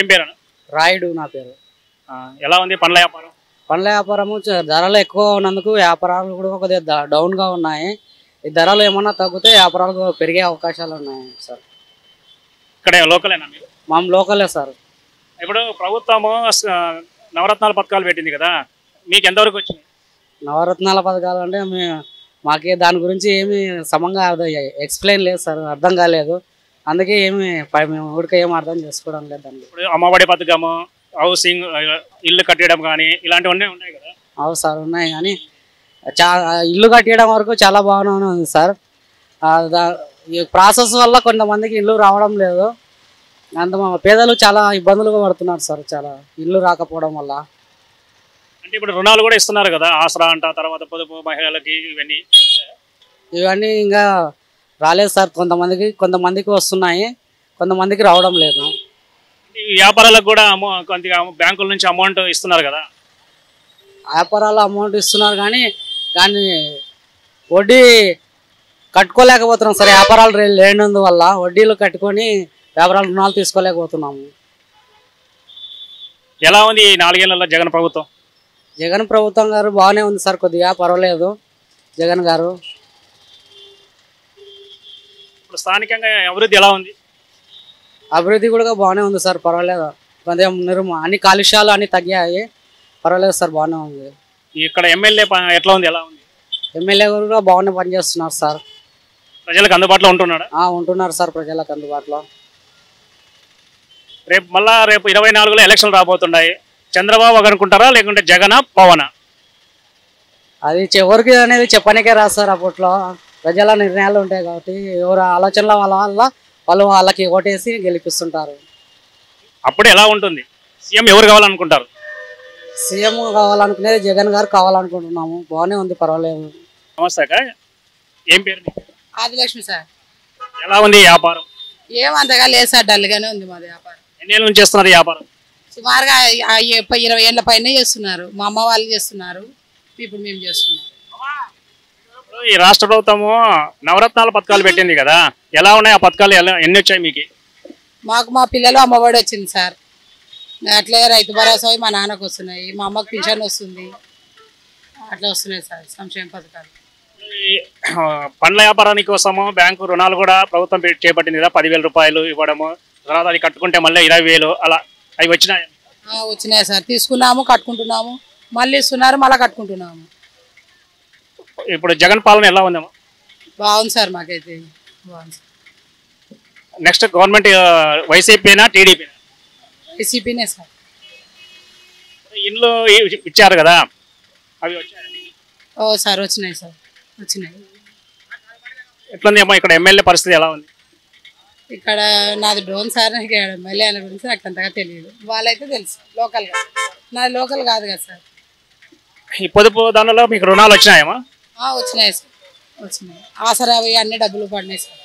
ఏం పేరు? రాయుడు నా పేరు. ఎలా ఉంది పండ్ల వ్యాపారం? పండ్ల వ్యాపారము ధరలు ఎక్కువ ఉన్నందుకు వ్యాపారాలు కూడా కొద్దిగా డౌన్గా ఉన్నాయి. ఈ ధరలు ఏమన్నా తగ్గితే వ్యాపారాలు పెరిగే అవకాశాలు ఉన్నాయి సార్. ఇక్కడ లోకలేనా మీరు? మా లోకలే సార్. ఇప్పుడు ప్రభుత్వము నవరత్నాల పథకాలు పెట్టింది కదా మీకు ఎంతవరకు వచ్చింది నవరత్నాల పథకాలు అంటే మేము మాకే దాని గురించి ఏమి సమంగా ఎక్స్ప్లెయిన్ లేదు సార్. అర్థం కాలేదు. అందుకే ఏమి మేము ఊరిక ఏం అర్థం చేసుకోవడం లేదు దాన్ని ఇప్పుడు అమ్మఒడి పథకము హౌసింగ్ ఇల్లు కట్టడం కానీ ఇలాంటివన్నీ ఉన్నాయి కదా? అవు సార్ ఉన్నాయి కానీ చా ఇల్లు కట్టడం వరకు చాలా బాగానే ఉంది సార్. ప్రాసెస్ వల్ల కొంతమందికి ఇల్లు రావడం లేదు. అంత మా పేదలు చాలా ఇబ్బందులుగా పడుతున్నారు సార్ చాలా ఇల్లు రాకపోవడం వల్ల. అంటే ఇప్పుడు రుణాలు కూడా ఇస్తున్నారు కదా ఆసరా అంట తర్వాత పొదుపు మహిళలకి ఇవన్నీ. ఇవన్నీ ఇంకా రాలేదు సార్. కొంతమందికి కొంతమందికి వస్తున్నాయి. కొంతమందికి రావడం లేదు. వ్యాపారాలకు కూడా కొద్దిగా బ్యాంకుల నుంచి అమౌంట్ ఇస్తున్నారు కదా? వ్యాపారాలు అమౌంట్ ఇస్తున్నారు కానీ కానీ వడ్డీ కట్టుకోలేకపోతున్నాం సార్. వ్యాపారాలు లేనందువల్ల వడ్డీలు కట్టుకొని వ్యాపారాలు రుణాలు తీసుకోలేకపోతున్నాము. ఎలా ఉంది ఈ నాలుగేళ్ళలో జగన్ ప్రభుత్వం? జగన్ ప్రభుత్వం గారు బాగానే ఉంది సార్. కొద్దిగా పర్వాలేదు. జగన్ గారు ఇప్పుడు స్థానికంగా అభివృద్ధి ఎలా ఉంది? అభివృద్ధి కూడా బాగానే ఉంది సార్ పర్వాలేదు. నిర్మ అన్ని కాలుష్యాలు అన్ని తగ్గాయి. పర్వాలేదు సార్ బాగానే ఉంది. ఇక్కడ ఎమ్మెల్యే ఎట్లా ఉంది ఎలా ఉంది? ఎమ్మెల్యే గారు కూడా బాగానే పనిచేస్తున్నారు సార్. ప్రజలకు అందుబాటులో ఉంటున్నాడా? ఆ, ఉంటున్నారు సార్ ప్రజలకు అందుబాటులో. రేపు మళ్ళా రేపు ఇరవై నాలుగులో ఎలక్షన్ రాబోతున్నాయి. చంద్రబాబు అనుకుంటారా లేకుంటే జగన్ పవన్? అది ఎవరికి అనేది చెప్పనికే రాదు సార్ అప్పట్లో. ప్రజల నిర్ణయాలు ఉంటాయి కాబట్టి ఎవరు ఆలోచనల వాళ్ళ వల్ల వాళ్ళు వాళ్ళకి ఓటేసి గెలిపిస్తుంటారు. అప్పుడు ఎలా ఉంటుంది? సీఎం ఎవరు కావాలనుకుంటారు? సీఎం కావాలనుకునేది జగన్ గారు కావాలనుకుంటున్నాము. బాగానే ఉంది పర్వాలేదు. నమస్తే ఏం పేరు? ఆదిలక్ష్మి సార్. ఎలా ఉంది వ్యాపారం? ఏం అంతగా లేదు సార్ డల్గానే ఉంది మాది వ్యాపారం. ఎన్ని ఏళ్ళ నుంచి చేస్తున్నారు వ్యాపారం? సుమారుగా ఇరవై ఏళ్ళ పైన చేస్తున్నారు. మా అమ్మ వాళ్ళు చేస్తున్నారు. ఇప్పుడు మేము చేస్తున్నాం. ఈ రాష్ట్ర ప్రభుత్వము నవరత్నాల పథకాలు పెట్టింది కదా. ఎలా ఉన్నాయి ఆ పథకాలు? ఎలా- ఎన్ని వచ్చాయి మీకు? మాకు మా పిల్లలు అమ్మఒడి వచ్చింది సార్. అట్లే రైతు భరోసా మా నాన్నకు వస్తున్నాయి. మా అమ్మకు పింఛన్ వస్తుంది. అట్లా వస్తున్నాయి సార్ సంక్షేమ పథకాలు. పండ్ల వ్యాపారానికి కోసము బ్యాంకు రుణాలు కూడా ప్రభుత్వం పెట్టి- చేపట్టింది కదా. పదివేల రూపాయలు ఇవ్వడము. తర్వాత అది కట్టుకుంటే మళ్ళీ ఇరవై వేలు అలా. అవి వచ్చినాయి? వచ్చినాయి సార్. తీసుకున్నాము కట్టుకుంటున్నాము. మళ్ళీ ఇస్తున్నారు మళ్ళీ కట్టుకుంటున్నాము. ఇప్పుడు జగన్ పాలన ఎలా ఉందేమో బాగుంది సార్ మాకైతే. బాగుంది నెక్స్ట్ గవర్నమెంట్ వైసీపీనా టీడీపీనా? వైసీపీనే సార్. ఇండ్లు ఇచ్చారు కదా అవి వచ్చాయి? ఓ సార్ వచ్చినాయి సార్. వచ్చినాయి. ఎట్లుంది ఏమో ఇక్కడ ఎమ్మెల్యే పరిస్థితి ఎలా ఉంది? ఇక్కడ నాది డోన్ సార్ ఎమ్మెల్యే ఆయన గురించి నాకు అంతగా తెలియదు. వాళ్ళైతే తెలుసు లోకల్గా. నాది లోకల్ కాదు కదా సార్. ఈ పొదుపు దానిలో మీకు రుణాలు వచ్చినాయేమో ఆ, వచ్చినాయి సార్. వచ్చినాయి. ఆసరా అవి అన్ని డబ్బులు పడినాయి సార్.